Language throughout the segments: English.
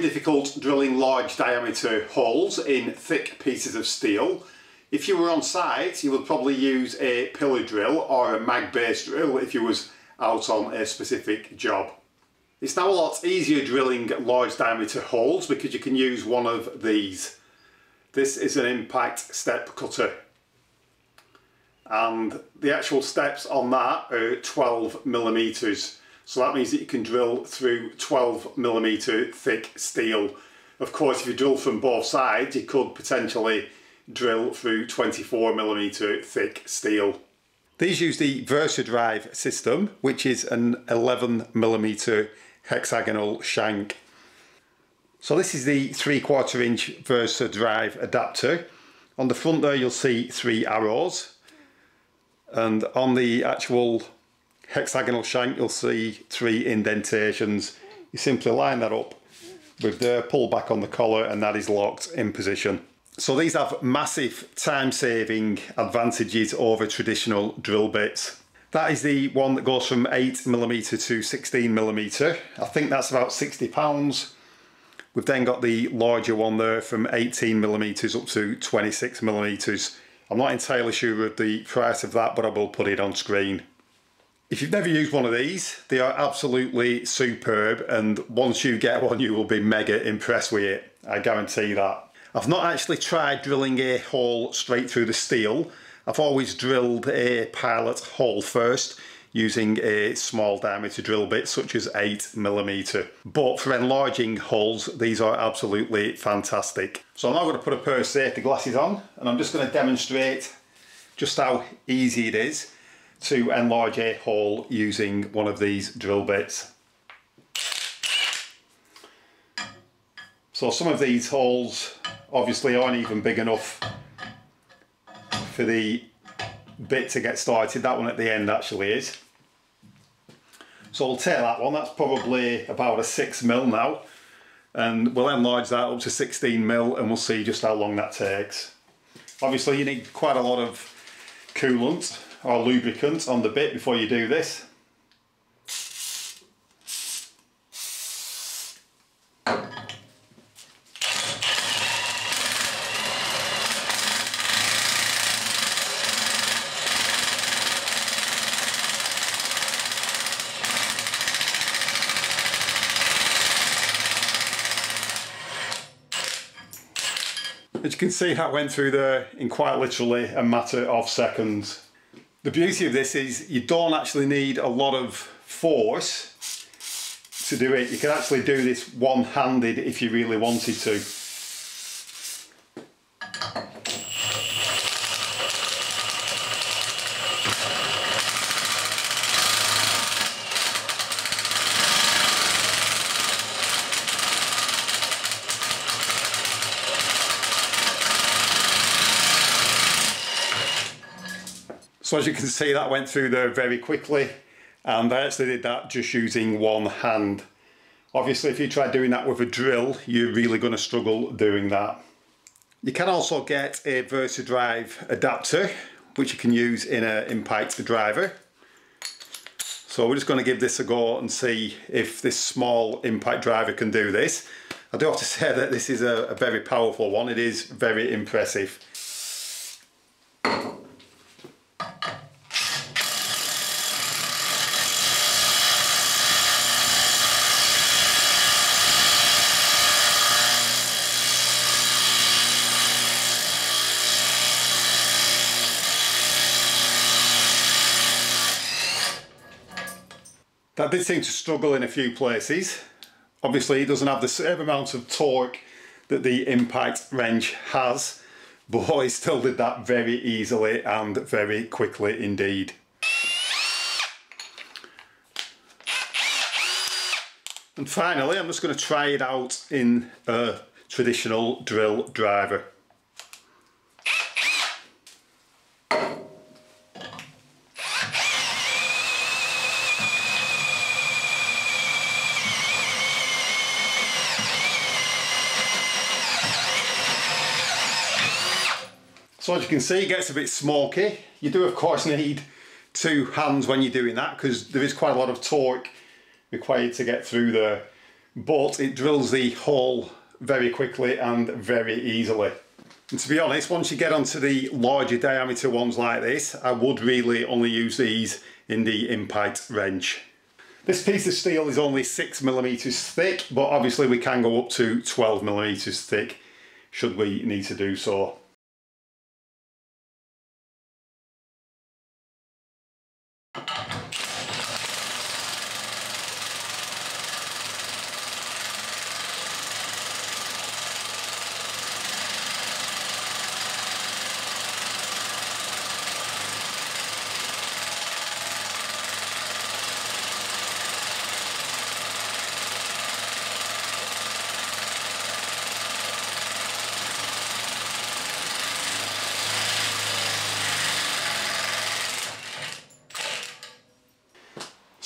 be difficult drilling large diameter holes in thick pieces of steel. If you were on site, you would probably use a pillar drill or a mag base drill if you was out on a specific job. It's now a lot easier drilling large diameter holes because you can use one of these. This is an impact step cutter and the actual steps on that are 12 millimeters so that means that you can drill through 12 millimeter thick steel. Of course, if you drill from both sides, you could potentially drill through 24 millimeter thick steel. These use the VersaDrive system, which is an 11 millimeter hexagonal shank. So this is the three quarter inch VersaDrive adapter. On the front there you'll see three arrows and on the actual hexagonal shank you'll see three indentations. You simply line that up with the pull back on the collar and that is locked in position. So these have massive time saving advantages over traditional drill bits. That is the one that goes from 8mm to 16mm. I think that's about 60 pounds. We've then got the larger one there from 18mm up to 26mm. I'm not entirely sure of the price of that, but I will put it on screen. If you've never used one of these, they are absolutely superb and once you get one you will be mega impressed with it, I guarantee that. I've not actually tried drilling a hole straight through the steel. I've always drilled a pilot hole first using a small diameter drill bit such as 8mm. But for enlarging holes these are absolutely fantastic. So I'm now going to put a pair of safety glasses on and I'm just going to demonstrate just how easy it is to enlarge a hole using one of these drill bits. So some of these holes obviously aren't even big enough for the bit to get started. That one at the end actually is. So I'll take that one, that's probably about a 6 mil now. And we'll enlarge that up to 16 mil and we'll see just how long that takes. Obviously you need quite a lot of coolant or lubricant on the bit before you do this. As you can see that went through there in quite literally a matter of seconds. The beauty of this is you don't actually need a lot of force to do it. You can actually do this one-handed if you really wanted to. So as you can see that went through there very quickly and I actually did that just using one hand. Obviously if you try doing that with a drill you're really going to struggle doing that. You can also get a VersaDrive adapter which you can use in an impact driver. So we're just going to give this a go and see if this small impact driver can do this. I do have to say that this is a, a very powerful one, it is very impressive. That did seem to struggle in a few places. Obviously it doesn't have the same amount of torque that the impact wrench has, but it still did that very easily and very quickly indeed. And finally, I'm just going to try it out in a traditional drill driver. So as you can see, it gets a bit smoky. You do of course need two hands when you're doing that because there is quite a lot of torque required to get through there. but it drills the hole very quickly and very easily. And to be honest, once you get onto the larger diameter ones like this, I would really only use these in the impact wrench. This piece of steel is only six millimeters thick, but obviously we can go up to 12 millimeters thick should we need to do so.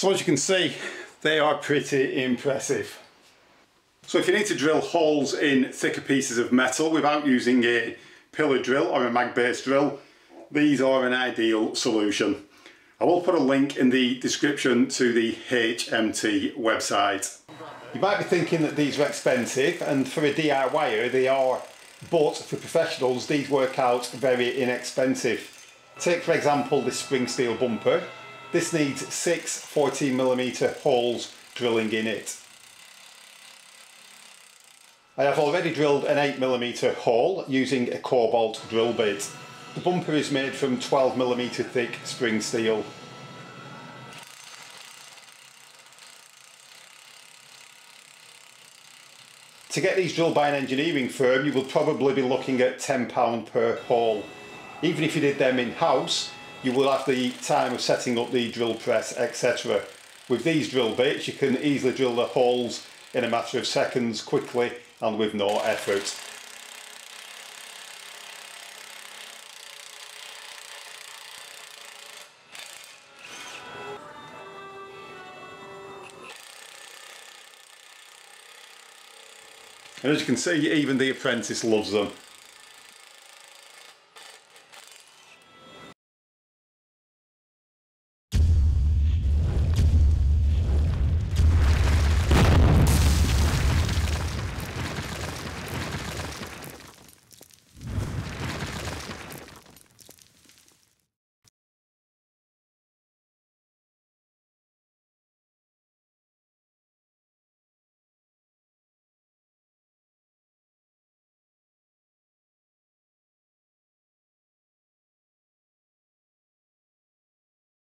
So as you can see, they are pretty impressive. So if you need to drill holes in thicker pieces of metal without using a pillar drill or a mag base drill, these are an ideal solution. I will put a link in the description to the HMT website. You might be thinking that these are expensive and for a DIYer they are, but for professionals these work out very inexpensive. Take for example this spring steel bumper this needs six 14mm holes drilling in it. I have already drilled an 8mm hole using a cobalt drill bit. The bumper is made from 12mm thick spring steel. To get these drilled by an engineering firm you will probably be looking at £10 per hole. Even if you did them in-house you will have the time of setting up the drill press etc. With these drill bits you can easily drill the holes in a matter of seconds quickly and with no effort. And as you can see, even the apprentice loves them.